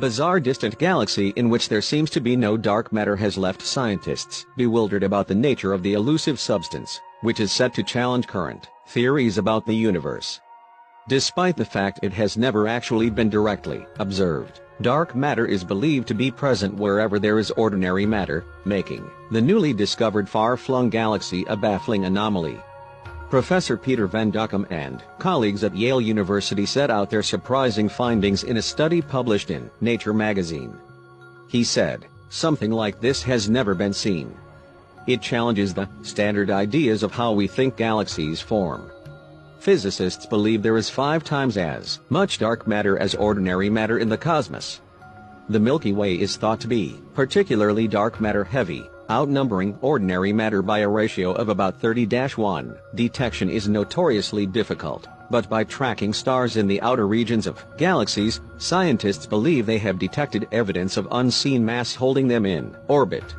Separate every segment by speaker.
Speaker 1: bizarre distant galaxy in which there seems to be no dark matter has left scientists bewildered about the nature of the elusive substance, which is set to challenge current theories about the universe. Despite the fact it has never actually been directly observed, dark matter is believed to be present wherever there is ordinary matter, making the newly discovered far-flung galaxy a baffling anomaly. Professor Pieter Van Dokkum and colleagues at Yale University set out their surprising findings in a study published in Nature magazine. He said, something like this has never been seen. It challenges the standard ideas of how we think galaxies form. Physicists believe there is five times as much dark matter as ordinary matter in the cosmos. The Milky Way is thought to be particularly dark matter heavy, outnumbering ordinary matter by a ratio of about 30-1. Detection is notoriously difficult, but by tracking stars in the outer regions of galaxies, scientists believe they have detected evidence of unseen mass holding them in orbit.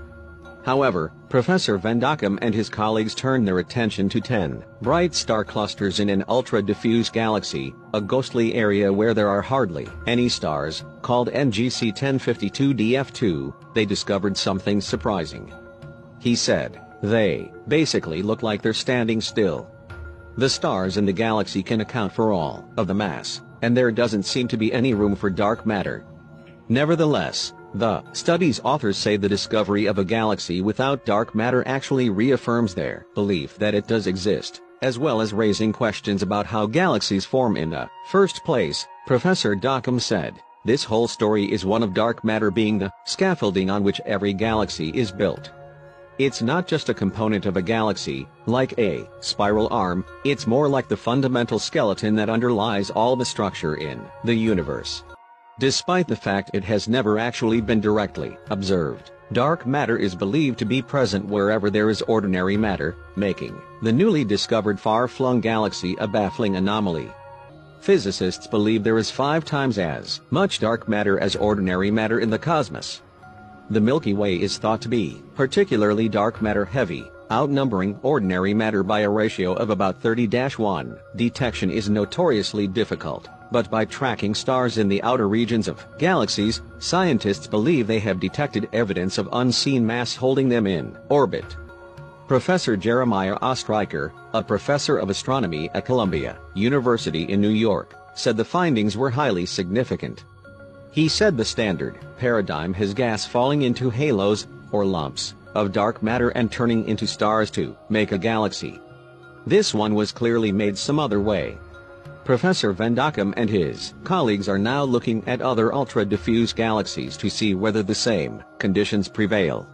Speaker 1: However, Professor Van Dokkum and his colleagues turned their attention to 10 bright star clusters in an ultra-diffuse galaxy, a ghostly area where there are hardly any stars, called NGC 1052 DF2, they discovered something surprising. He said, they basically look like they're standing still. The stars in the galaxy can account for all of the mass, and there doesn't seem to be any room for dark matter. Nevertheless, the study's authors say the discovery of a galaxy without dark matter actually reaffirms their belief that it does exist, as well as raising questions about how galaxies form in the first place, Professor Dokkum said. This whole story is one of dark matter being the scaffolding on which every galaxy is built. It's not just a component of a galaxy, like a spiral arm, it's more like the fundamental skeleton that underlies all the structure in the universe. Despite the fact it has never actually been directly observed, dark matter is believed to be present wherever there is ordinary matter, making. The newly discovered far-flung galaxy a baffling anomaly. Physicists believe there is five times as much dark matter as ordinary matter in the cosmos, the Milky Way is thought to be particularly dark matter heavy, outnumbering ordinary matter by a ratio of about 30-1. Detection is notoriously difficult, but by tracking stars in the outer regions of galaxies, scientists believe they have detected evidence of unseen mass holding them in orbit. Professor Jeremiah Ostriker, a professor of astronomy at Columbia University in New York, said the findings were highly significant. He said the standard paradigm has gas falling into halos, or lumps, of dark matter and turning into stars to make a galaxy. This one was clearly made some other way. Professor Van Dokkum and his colleagues are now looking at other ultra-diffuse galaxies to see whether the same conditions prevail.